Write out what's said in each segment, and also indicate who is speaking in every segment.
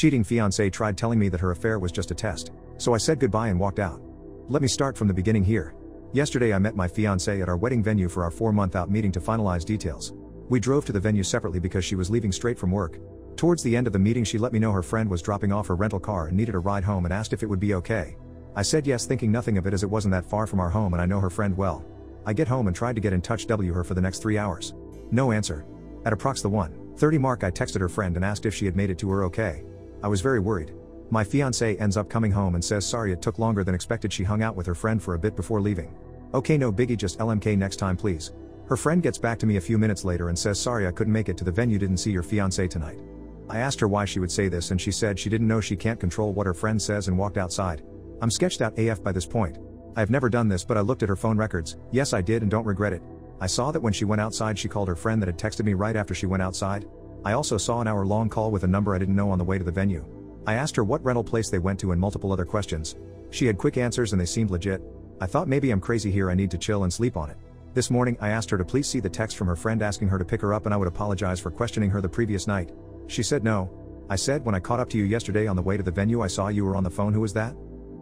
Speaker 1: cheating fiance tried telling me that her affair was just a test, so I said goodbye and walked out. Let me start from the beginning here. Yesterday I met my fiance at our wedding venue for our four month out meeting to finalize details. We drove to the venue separately because she was leaving straight from work. Towards the end of the meeting, she let me know her friend was dropping off her rental car and needed a ride home and asked if it would be okay. I said yes, thinking nothing of it as it wasn't that far from our home and I know her friend well. I get home and tried to get in touch W her for the next three hours. No answer. At approx the 1:30 mark, I texted her friend and asked if she had made it to her okay. I was very worried. My fiance ends up coming home and says sorry it took longer than expected. She hung out with her friend for a bit before leaving. Okay, no biggie, just LMK next time, please. Her friend gets back to me a few minutes later and says sorry I couldn't make it to the venue, didn't see your fiance tonight. I asked her why she would say this and she said she didn't know she can't control what her friend says and walked outside. I'm sketched out AF by this point. I've never done this but I looked at her phone records, yes I did and don't regret it. I saw that when she went outside she called her friend that had texted me right after she went outside. I also saw an hour long call with a number I didn't know on the way to the venue. I asked her what rental place they went to and multiple other questions. She had quick answers and they seemed legit. I thought maybe I'm crazy here I need to chill and sleep on it. This morning I asked her to please see the text from her friend asking her to pick her up and I would apologize for questioning her the previous night. She said no. I said when I caught up to you yesterday on the way to the venue I saw you were on the phone who was that?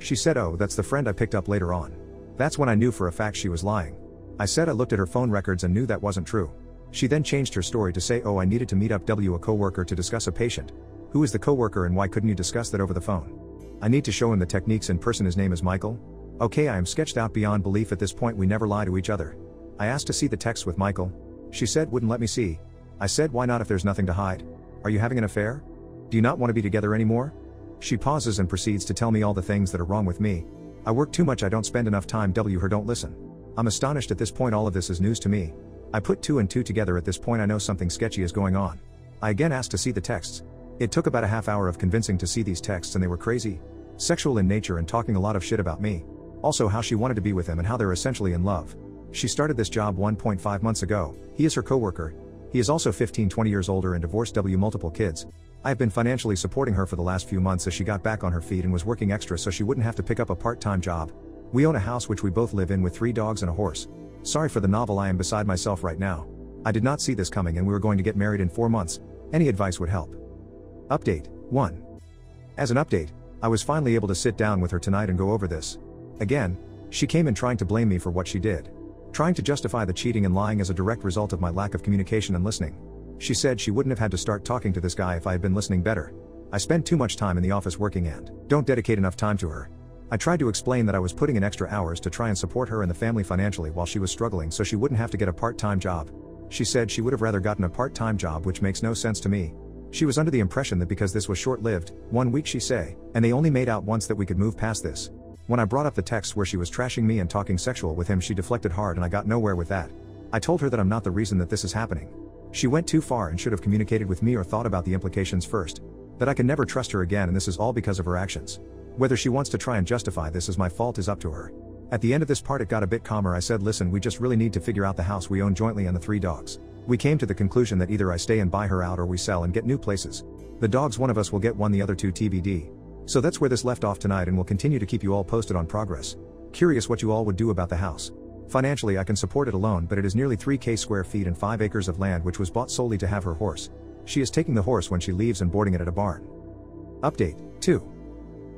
Speaker 1: She said oh that's the friend I picked up later on. That's when I knew for a fact she was lying. I said I looked at her phone records and knew that wasn't true. She then changed her story to say oh I needed to meet up W a coworker to discuss a patient. Who is the coworker and why couldn't you discuss that over the phone? I need to show him the techniques in person his name is Michael. Okay I am sketched out beyond belief at this point we never lie to each other. I asked to see the text with Michael. She said wouldn't let me see. I said why not if there's nothing to hide? Are you having an affair? Do you not want to be together anymore? She pauses and proceeds to tell me all the things that are wrong with me. I work too much I don't spend enough time W her don't listen. I'm astonished at this point all of this is news to me. I put two and two together at this point I know something sketchy is going on. I again asked to see the texts. It took about a half hour of convincing to see these texts and they were crazy. Sexual in nature and talking a lot of shit about me. Also how she wanted to be with him and how they're essentially in love. She started this job 1.5 months ago. He is her coworker. He is also 15 20 years older and divorced W multiple kids. I have been financially supporting her for the last few months as she got back on her feet and was working extra so she wouldn't have to pick up a part-time job. We own a house which we both live in with three dogs and a horse. Sorry for the novel I am beside myself right now. I did not see this coming and we were going to get married in 4 months. Any advice would help. Update 1. As an update, I was finally able to sit down with her tonight and go over this. Again, she came in trying to blame me for what she did. Trying to justify the cheating and lying as a direct result of my lack of communication and listening. She said she wouldn't have had to start talking to this guy if I had been listening better. I spend too much time in the office working and don't dedicate enough time to her. I tried to explain that I was putting in extra hours to try and support her and the family financially while she was struggling so she wouldn't have to get a part-time job. She said she would have rather gotten a part-time job which makes no sense to me. She was under the impression that because this was short-lived, one week she say, and they only made out once that we could move past this. When I brought up the text where she was trashing me and talking sexual with him she deflected hard and I got nowhere with that. I told her that I'm not the reason that this is happening. She went too far and should have communicated with me or thought about the implications first. That I can never trust her again and this is all because of her actions. Whether she wants to try and justify this as my fault is up to her. At the end of this part it got a bit calmer I said listen we just really need to figure out the house we own jointly and the three dogs. We came to the conclusion that either I stay and buy her out or we sell and get new places. The dogs one of us will get one the other two TBD. So that's where this left off tonight and we'll continue to keep you all posted on progress. Curious what you all would do about the house. Financially, I can support it alone, but it is nearly 3k square feet and 5 acres of land which was bought solely to have her horse. She is taking the horse when she leaves and boarding it at a barn. Update 2.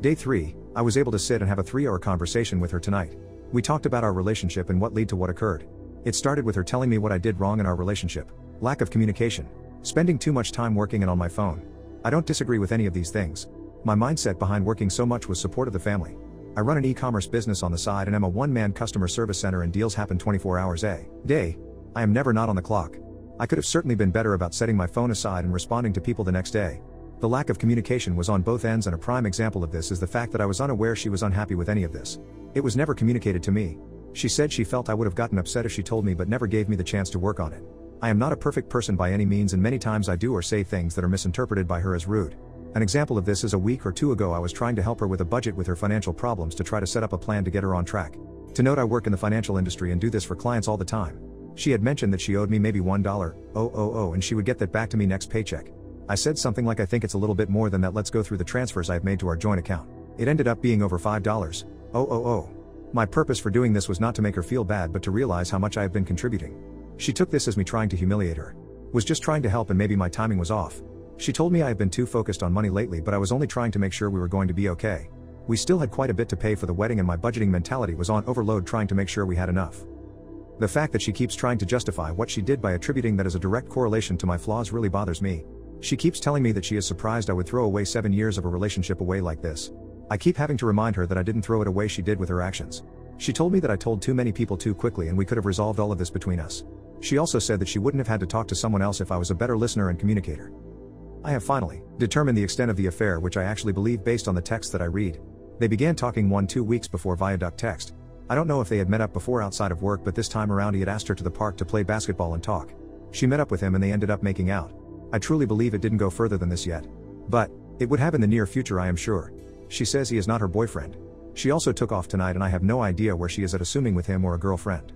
Speaker 1: Day 3, I was able to sit and have a 3 hour conversation with her tonight. We talked about our relationship and what led to what occurred. It started with her telling me what I did wrong in our relationship lack of communication, spending too much time working and on my phone. I don't disagree with any of these things. My mindset behind working so much was support of the family. I run an e-commerce business on the side and am a one-man customer service center and deals happen 24 hours a day. I am never not on the clock. I could have certainly been better about setting my phone aside and responding to people the next day. The lack of communication was on both ends and a prime example of this is the fact that I was unaware she was unhappy with any of this. It was never communicated to me. She said she felt I would have gotten upset if she told me but never gave me the chance to work on it. I am not a perfect person by any means and many times I do or say things that are misinterpreted by her as rude. An example of this is a week or two ago I was trying to help her with a budget with her financial problems to try to set up a plan to get her on track. To note I work in the financial industry and do this for clients all the time. She had mentioned that she owed me maybe $1, oh, oh, oh, and she would get that back to me next paycheck. I said something like I think it's a little bit more than that let's go through the transfers I've made to our joint account. It ended up being over $5. Oh oh. oh. My purpose for doing this was not to make her feel bad but to realize how much I have been contributing. She took this as me trying to humiliate her. Was just trying to help and maybe my timing was off. She told me I had been too focused on money lately, but I was only trying to make sure we were going to be okay. We still had quite a bit to pay for the wedding, and my budgeting mentality was on overload trying to make sure we had enough. The fact that she keeps trying to justify what she did by attributing that as a direct correlation to my flaws really bothers me. She keeps telling me that she is surprised I would throw away seven years of a relationship away like this. I keep having to remind her that I didn't throw it away, she did with her actions. She told me that I told too many people too quickly and we could have resolved all of this between us. She also said that she wouldn't have had to talk to someone else if I was a better listener and communicator. I have finally determined the extent of the affair, which I actually believe based on the text that I read. They began talking one two weeks before Viaduct text. I don't know if they had met up before outside of work, but this time around he had asked her to the park to play basketball and talk. She met up with him and they ended up making out. I truly believe it didn't go further than this yet. But, it would have in the near future, I am sure. She says he is not her boyfriend. She also took off tonight and I have no idea where she is at assuming with him or a girlfriend.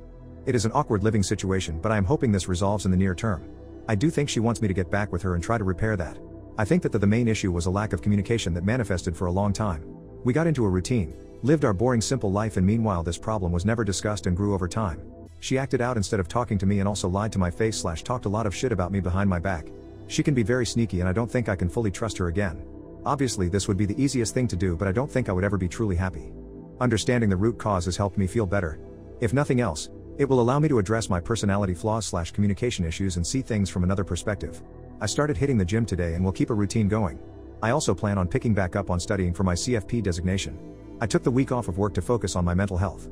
Speaker 1: It is an awkward living situation, but I am hoping this resolves in the near term. I do think she wants me to get back with her and try to repair that. I think that the, the main issue was a lack of communication that manifested for a long time. We got into a routine, lived our boring simple life and meanwhile this problem was never discussed and grew over time. She acted out instead of talking to me and also lied to my face slash talked a lot of shit about me behind my back. She can be very sneaky and I don't think I can fully trust her again. Obviously this would be the easiest thing to do but I don't think I would ever be truly happy. Understanding the root cause has helped me feel better. If nothing else, it will allow me to address my personality flaws slash communication issues and see things from another perspective. I started hitting the gym today and will keep a routine going. I also plan on picking back up on studying for my CFP designation. I took the week off of work to focus on my mental health.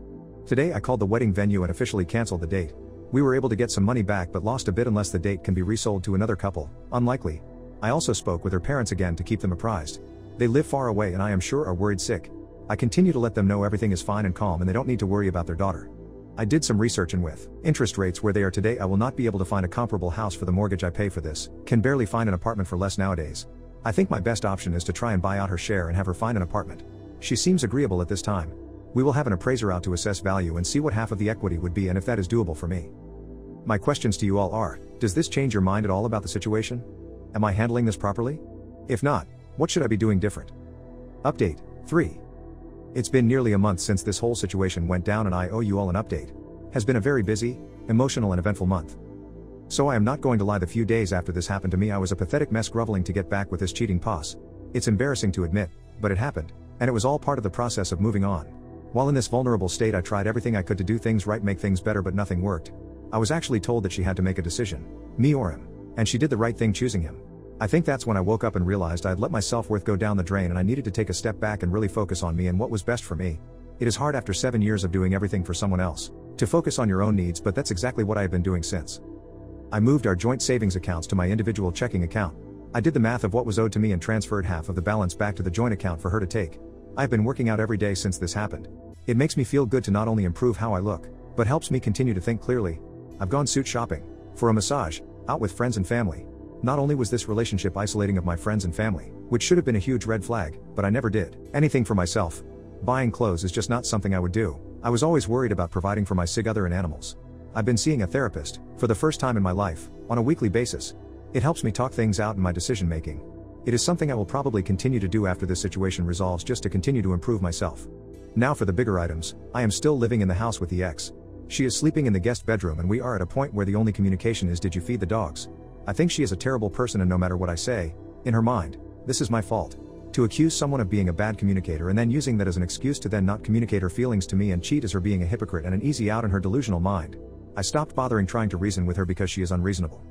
Speaker 1: Today I called the wedding venue and officially canceled the date. We were able to get some money back but lost a bit unless the date can be resold to another couple, unlikely. I also spoke with her parents again to keep them apprised. They live far away and I am sure are worried sick. I continue to let them know everything is fine and calm and they don't need to worry about their daughter. I did some research and with interest rates where they are today, I will not be able to find a comparable house for the mortgage I pay for this, can barely find an apartment for less nowadays. I think my best option is to try and buy out her share and have her find an apartment. She seems agreeable at this time. We will have an appraiser out to assess value and see what half of the equity would be and if that is doable for me. My questions to you all are Does this change your mind at all about the situation? Am I handling this properly? If not, what should I be doing different? Update 3. It's been nearly a month since this whole situation went down and I owe you all an update. Has been a very busy, emotional and eventful month. So I am not going to lie the few days after this happened to me I was a pathetic mess groveling to get back with this cheating posse. It's embarrassing to admit, but it happened, and it was all part of the process of moving on. While in this vulnerable state I tried everything I could to do things right make things better but nothing worked. I was actually told that she had to make a decision, me or him, and she did the right thing choosing him. I think that's when I woke up and realized I'd let my self worth go down the drain and I needed to take a step back and really focus on me and what was best for me. It is hard after seven years of doing everything for someone else to focus on your own needs, but that's exactly what I have been doing since. I moved our joint savings accounts to my individual checking account. I did the math of what was owed to me and transferred half of the balance back to the joint account for her to take. I've been working out every day since this happened. It makes me feel good to not only improve how I look, but helps me continue to think clearly. I've gone suit shopping, for a massage, out with friends and family, not only was this relationship isolating of my friends and family, which should have been a huge red flag, but I never did anything for myself. Buying clothes is just not something I would do. I was always worried about providing for my sig other and animals. I've been seeing a therapist, for the first time in my life, on a weekly basis. It helps me talk things out in my decision making. It is something I will probably continue to do after this situation resolves just to continue to improve myself. Now for the bigger items, I am still living in the house with the ex. She is sleeping in the guest bedroom and we are at a point where the only communication is did you feed the dogs? I think she is a terrible person and no matter what I say, in her mind, this is my fault. To accuse someone of being a bad communicator and then using that as an excuse to then not communicate her feelings to me and cheat is her being a hypocrite and an easy out in her delusional mind. I stopped bothering trying to reason with her because she is unreasonable.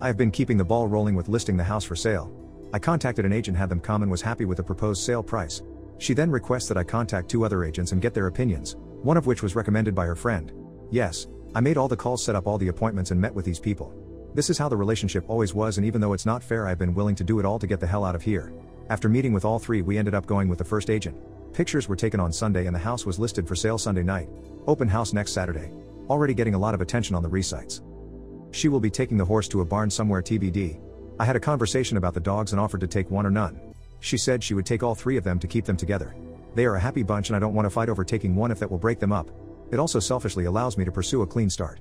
Speaker 1: I have been keeping the ball rolling with listing the house for sale. I contacted an agent, had them come, and was happy with the proposed sale price. She then requests that I contact two other agents and get their opinions, one of which was recommended by her friend. Yes, I made all the calls, set up all the appointments, and met with these people. This is how the relationship always was, and even though it's not fair, I've been willing to do it all to get the hell out of here. After meeting with all three, we ended up going with the first agent. Pictures were taken on Sunday, and the house was listed for sale Sunday night. Open house next Saturday. Already getting a lot of attention on the resites. She will be taking the horse to a barn somewhere TBD. I had a conversation about the dogs and offered to take one or none. She said she would take all three of them to keep them together. They are a happy bunch and I don't want to fight over taking one if that will break them up. It also selfishly allows me to pursue a clean start.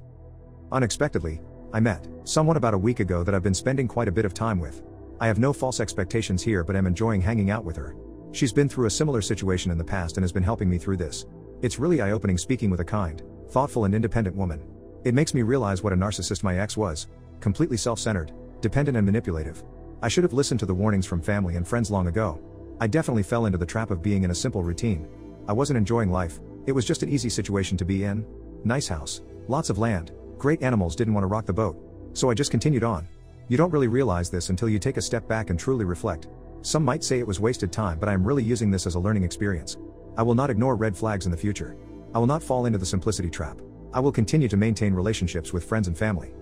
Speaker 1: Unexpectedly, I met someone about a week ago that I've been spending quite a bit of time with. I have no false expectations here, but am enjoying hanging out with her. She's been through a similar situation in the past and has been helping me through this. It's really eye opening speaking with a kind, thoughtful, and independent woman. It makes me realize what a narcissist my ex was completely self centered, dependent, and manipulative. I should have listened to the warnings from family and friends long ago. I definitely fell into the trap of being in a simple routine. I wasn't enjoying life, it was just an easy situation to be in. Nice house, lots of land, great animals didn't want to rock the boat. So I just continued on. You don't really realize this until you take a step back and truly reflect. Some might say it was wasted time, but I am really using this as a learning experience. I will not ignore red flags in the future. I will not fall into the simplicity trap. I will continue to maintain relationships with friends and family.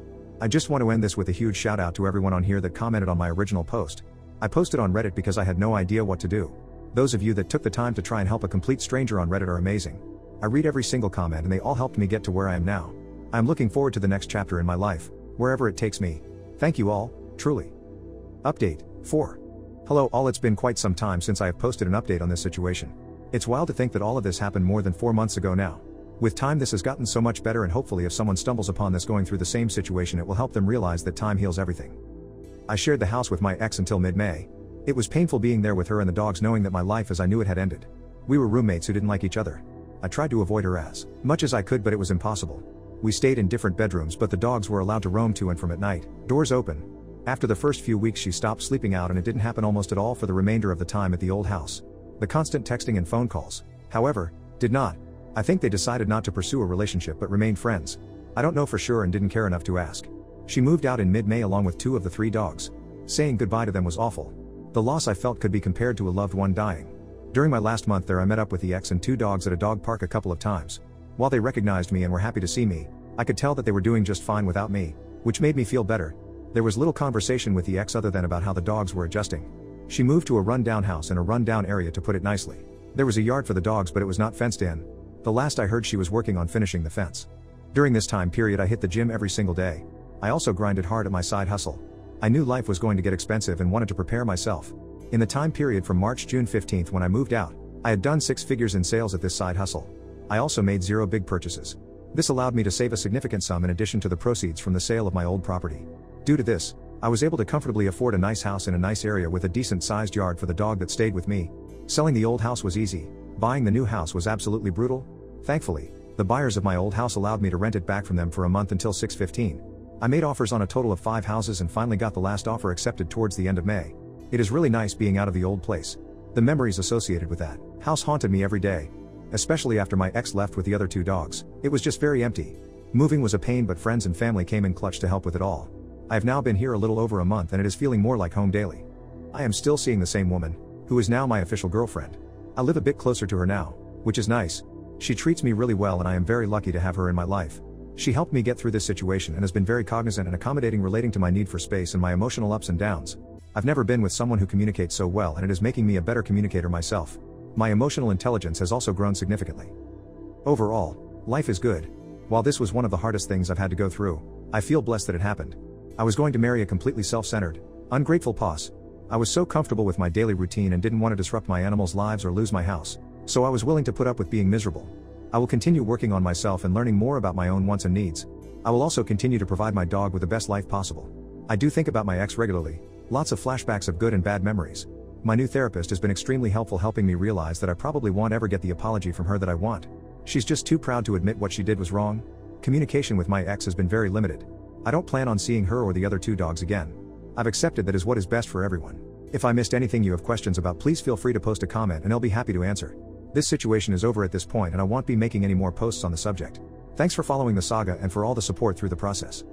Speaker 1: I just want to end this with a huge shout out to everyone on here that commented on my original post. I posted on Reddit because I had no idea what to do. Those of you that took the time to try and help a complete stranger on Reddit are amazing. I read every single comment and they all helped me get to where I am now. I am looking forward to the next chapter in my life, wherever it takes me. Thank you all, truly. Update 4. Hello, all. It's been quite some time since I have posted an update on this situation. It's wild to think that all of this happened more than four months ago now. With time, this has gotten so much better, and hopefully, if someone stumbles upon this going through the same situation, it will help them realize that time heals everything. I shared the house with my ex until mid May. It was painful being there with her and the dogs, knowing that my life as I knew it had ended. We were roommates who didn't like each other. I tried to avoid her as much as I could, but it was impossible. We stayed in different bedrooms, but the dogs were allowed to roam to and from at night, doors open. After the first few weeks, she stopped sleeping out, and it didn't happen almost at all for the remainder of the time at the old house. The constant texting and phone calls, however, did not. I think they decided not to pursue a relationship but remained friends. I don't know for sure and didn't care enough to ask. She moved out in mid May along with two of the three dogs. Saying goodbye to them was awful. The loss I felt could be compared to a loved one dying. During my last month there, I met up with the ex and two dogs at a dog park a couple of times. While they recognized me and were happy to see me, I could tell that they were doing just fine without me, which made me feel better. There was little conversation with the ex other than about how the dogs were adjusting. She moved to a rundown house in a rundown area to put it nicely. There was a yard for the dogs, but it was not fenced in, the last I heard she was working on finishing the fence. During this time period I hit the gym every single day. I also grinded hard at my side hustle. I knew life was going to get expensive and wanted to prepare myself. In the time period from March June 15th when I moved out, I had done six figures in sales at this side hustle. I also made zero big purchases. This allowed me to save a significant sum in addition to the proceeds from the sale of my old property. Due to this, I was able to comfortably afford a nice house in a nice area with a decent sized yard for the dog that stayed with me. Selling the old house was easy, Buying the new house was absolutely brutal. Thankfully, the buyers of my old house allowed me to rent it back from them for a month until 615. I made offers on a total of 5 houses and finally got the last offer accepted towards the end of May. It is really nice being out of the old place. The memories associated with that house haunted me every day. Especially after my ex left with the other two dogs, it was just very empty. Moving was a pain, but friends and family came in clutch to help with it all. I have now been here a little over a month and it is feeling more like home daily. I am still seeing the same woman, who is now my official girlfriend. I live a bit closer to her now, which is nice. She treats me really well and I am very lucky to have her in my life. She helped me get through this situation and has been very cognizant and accommodating relating to my need for space and my emotional ups and downs. I've never been with someone who communicates so well and it is making me a better communicator myself. My emotional intelligence has also grown significantly. Overall, life is good. While this was one of the hardest things I've had to go through, I feel blessed that it happened. I was going to marry a completely self centered, ungrateful boss, I was so comfortable with my daily routine and didn't want to disrupt my animals' lives or lose my house. So I was willing to put up with being miserable. I will continue working on myself and learning more about my own wants and needs. I will also continue to provide my dog with the best life possible. I do think about my ex regularly, lots of flashbacks of good and bad memories. My new therapist has been extremely helpful helping me realize that I probably won't ever get the apology from her that I want. She's just too proud to admit what she did was wrong. Communication with my ex has been very limited. I don't plan on seeing her or the other two dogs again. I've accepted that is what is best for everyone. If I missed anything you have questions about, please feel free to post a comment and I'll be happy to answer. This situation is over at this point and I won't be making any more posts on the subject. Thanks for following the saga and for all the support through the process.